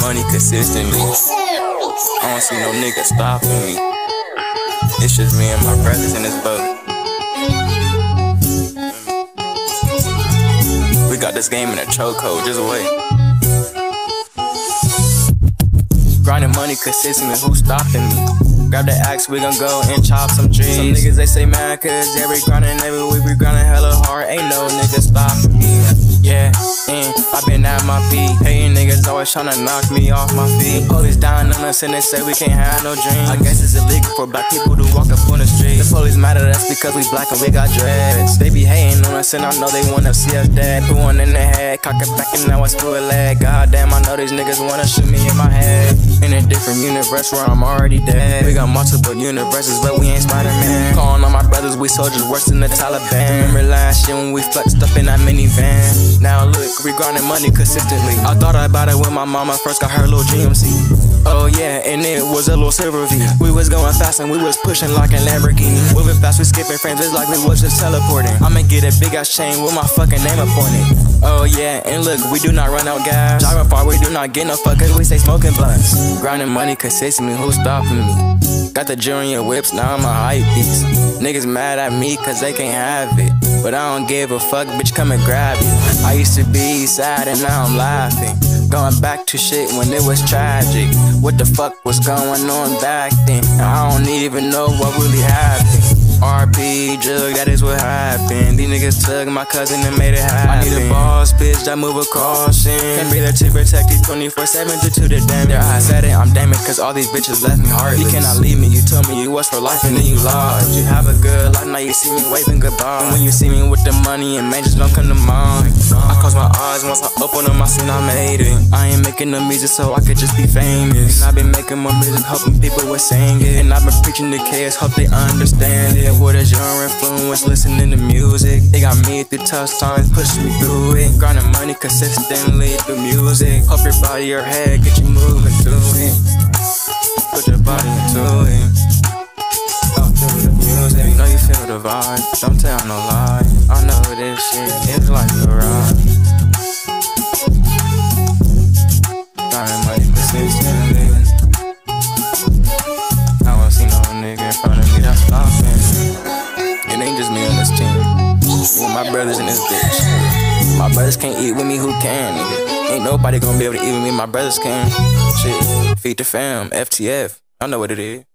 money consistently. I don't see no nigga stopping me. It's just me and my brothers in this boat. We got this game in a chokehold, just wait. Grinding money consistently, who's stopping me? Grab the axe, we gon' go and chop some trees. Some niggas they say mad cause every grinding every week we grinding hella hard. Ain't no nigga stopping me. Yeah, and I been at my. Hating niggas always tryna knock me off my feet. Police dying on us and they say we can't have no dreams. I guess it's illegal for black people to walk up on the street. The police mad at us because we black and we got dreads. They be hating on us and I know they wanna see us dead. Put one in the head, cock it back and now I screw a leg. Goddamn, I know these niggas wanna shoot me in my head. In a different universe where I'm already dead. We got multiple universes, but we ain't Spider-Man. Brothers, we soldiers worse than the Taliban. Last year when we flexed up in that minivan? Now look, we grinding money consistently. I thought about it when my mama first got her little GMC. Oh yeah, and it was a little silver V. We was going fast and we was pushing like a Lamborghini. Moving fast, we skipping frames, it's like we was just teleporting. I'ma get a big ass chain with my fucking name up on it. Oh yeah, and look, we do not run out gas. Driving far, we do not get no fuck cause we stay smoking blunts. Grinding money consistently, who's stopping me? Got the junior whips, now I'm a hype beast. Niggas mad at me cause they can't have it. But I don't give a fuck, bitch, come and grab it. I used to be sad and now I'm laughing. Going back to shit when it was tragic. What the fuck was going on back then? I don't even know what really happened. RP drug, that is what happened. These niggas took my cousin and made it happen. I need a boss, bitch, I move a caution. Can't be there to protect you 24 7 due to the damage. I said it, I'm damn it, cause all these bitches left me heartless. You cannot leave me, you told me you was for life and then you lost. You have a good life, now you see me waving goodbye. And when you see me with the money and man, just don't come to mind. I close my eyes once I open them, I seen I made it. I ain't making no music so I could just be famous. And I've been making more music, helping people with sing it. And I've been preaching the kids, hope they understand it. What is your influence? Listening to music. They got me through tough times, pushing me through it. Grinding money consistently through music. Hope your body, your head, get you moving through it. Put your body into it. Through the music. Know you feel the vibe. Don't tell no lie. I know this shit is like a ride. My brothers in this bitch. My brothers can't eat with me, who can, nigga? Ain't nobody gonna be able to eat with me, my brothers can. Shit, feed the fam, FTF. I know what it is.